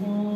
one.